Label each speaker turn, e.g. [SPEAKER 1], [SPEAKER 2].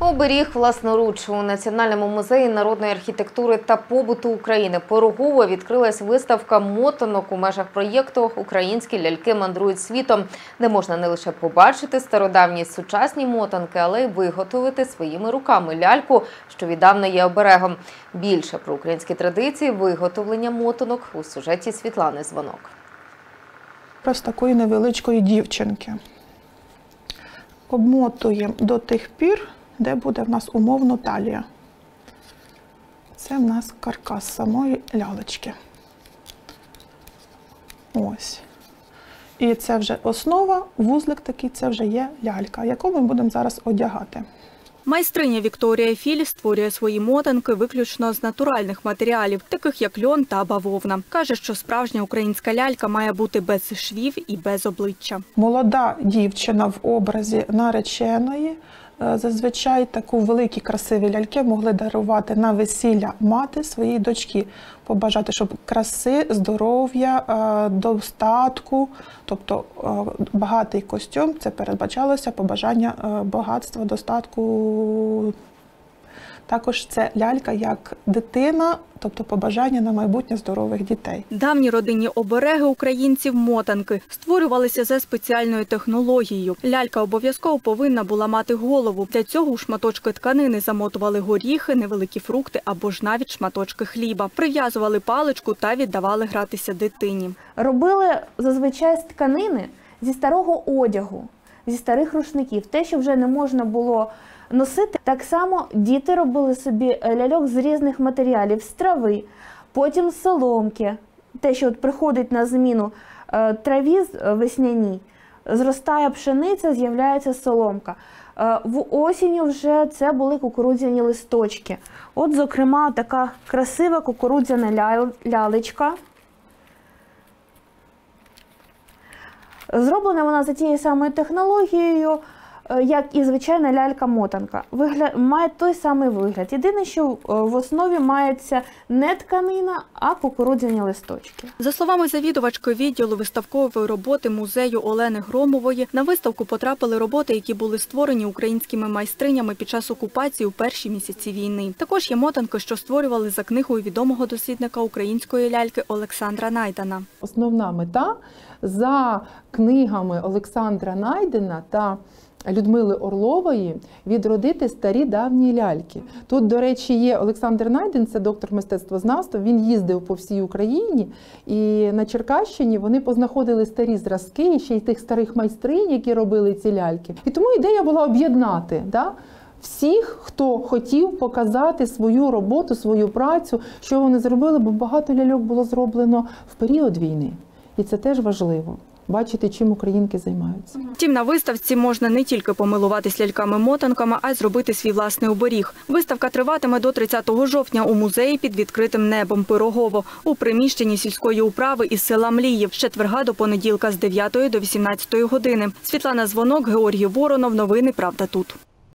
[SPEAKER 1] Оберіг власноруч у Національному музеї народної архітектури та побуту України Пирогово відкрилась виставка мотонок у межах проєкту Українські ляльки мандрують світом, де можна не лише побачити стародавні сучасні мотанки, але й виготовити своїми руками ляльку, що віддавна є оберегом. Більше про українські традиції виготовлення мотонок у сюжеті Світлани Звонок.
[SPEAKER 2] Ось такої невеличкої дівчинки. Обмотуємо до тих пір, де буде в нас умовно талія. Це в нас каркас самої лялечки. Ось. І це вже основа, вузлик такий, це вже є лялька, яку ми будемо зараз одягати.
[SPEAKER 3] Майстриня Вікторія Філь створює свої мотанки виключно з натуральних матеріалів, таких як льон та бавовна. Каже, що справжня українська лялька має бути без швів і без обличчя.
[SPEAKER 2] Молода дівчина в образі нареченої. Е, Зазвичай таку великі красиві ляльки могли дарувати на весілля мати своїй дочки, побажати, щоб краси, здоров'я, е, достатку, тобто е, багатий костюм, це передбачалося побажання багатства, достатку. Також це лялька як дитина, тобто побажання на майбутнє здорових дітей.
[SPEAKER 3] Давні родинні обереги українців мотанки створювалися за спеціальною технологією. Лялька обов'язково повинна була мати голову. Для цього у шматочки тканини замотували горіхи, невеликі фрукти або ж навіть шматочки хліба. Прив'язували паличку та віддавали гратися дитині.
[SPEAKER 4] робили зазвичай з тканини зі старого одягу, зі старих рушників, те, що вже не можна було носити. Так само діти робили собі е, ляльок з різних матеріалів, з трави, потім з соломки, те, що от приходить на зміну е, траві е, весняній, зростає пшениця, з'являється соломка. В осінню вже це були кукурудзяні листочки. От, зокрема, така красива кукурудзяна лялечка. Зроблена вона за тією самою технологією, як і звичайна лялька-мотанка. Вигля... Має той самий вигляд. Єдине, що е, в основі мається не тканина, а кукурудзяні листочки.
[SPEAKER 3] За словами завідувачки відділу виставкової роботи музею Олени Громової, на виставку потрапили роботи, які були створені українськими майстринями під час окупації у перші місяці війни. Також є мотанки, що створювали за книгою відомого дослідника української ляльки Олександра Найдана.
[SPEAKER 5] Основна мета за книгами Олександра Найдена та Людмили Орлової відродити старі давні ляльки. Тут, до речі, є Олександр Найден, це доктор мистецтвознавства. Він їздив по всій Україні, і на Черкащині вони познаходили старі зразки, ще й тих старих майстринь, які робили ці ляльки. І тому ідея була об'єднати. Да? Всіх, хто хотів показати свою роботу, свою працю, що вони зробили, бо багато ляльок було зроблено в період війни. І це теж важливо бачити, чим українки займаються.
[SPEAKER 3] Втім, на виставці можна не тільки помилуватись ляльками-мотанками, а й зробити свій власний оберіг. Виставка триватиме до 30 жовтня у музеї під відкритим небом Пирогово у приміщенні сільської управи із села Мліїв з четверга до понеділка з 9 до 18 години. Світлана Звонок, Георгій Воронов. Новини Правда тут.